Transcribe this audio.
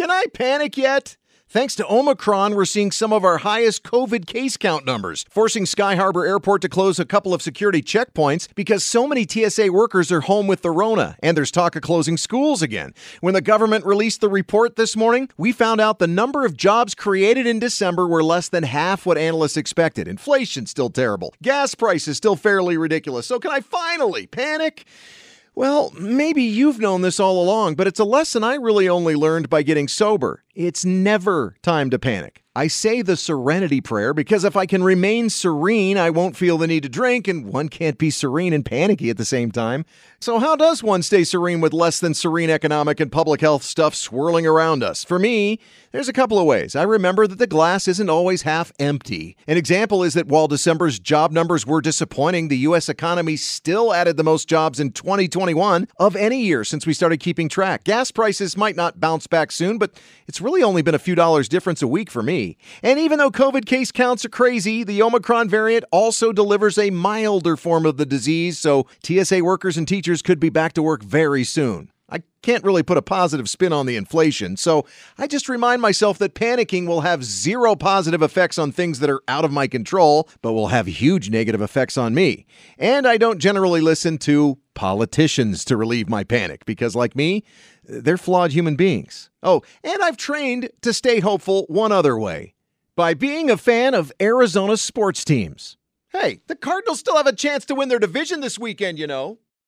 Can I panic yet? Thanks to Omicron, we're seeing some of our highest COVID case count numbers, forcing Sky Harbor Airport to close a couple of security checkpoints because so many TSA workers are home with the Rona, and there's talk of closing schools again. When the government released the report this morning, we found out the number of jobs created in December were less than half what analysts expected. Inflation's still terrible. Gas prices still fairly ridiculous. So can I finally panic? Well, maybe you've known this all along, but it's a lesson I really only learned by getting sober. It's never time to panic. I say the serenity prayer because if I can remain serene, I won't feel the need to drink, and one can't be serene and panicky at the same time. So, how does one stay serene with less than serene economic and public health stuff swirling around us? For me, there's a couple of ways. I remember that the glass isn't always half empty. An example is that while December's job numbers were disappointing, the U.S. economy still added the most jobs in 2021 of any year since we started keeping track. Gas prices might not bounce back soon, but it's really only been a few dollars difference a week for me. And even though COVID case counts are crazy, the Omicron variant also delivers a milder form of the disease, so TSA workers and teachers could be back to work very soon. I can't really put a positive spin on the inflation, so I just remind myself that panicking will have zero positive effects on things that are out of my control, but will have huge negative effects on me. And I don't generally listen to politicians to relieve my panic because, like me, they're flawed human beings. Oh, and I've trained to stay hopeful one other way by being a fan of Arizona sports teams. Hey, the Cardinals still have a chance to win their division this weekend, you know.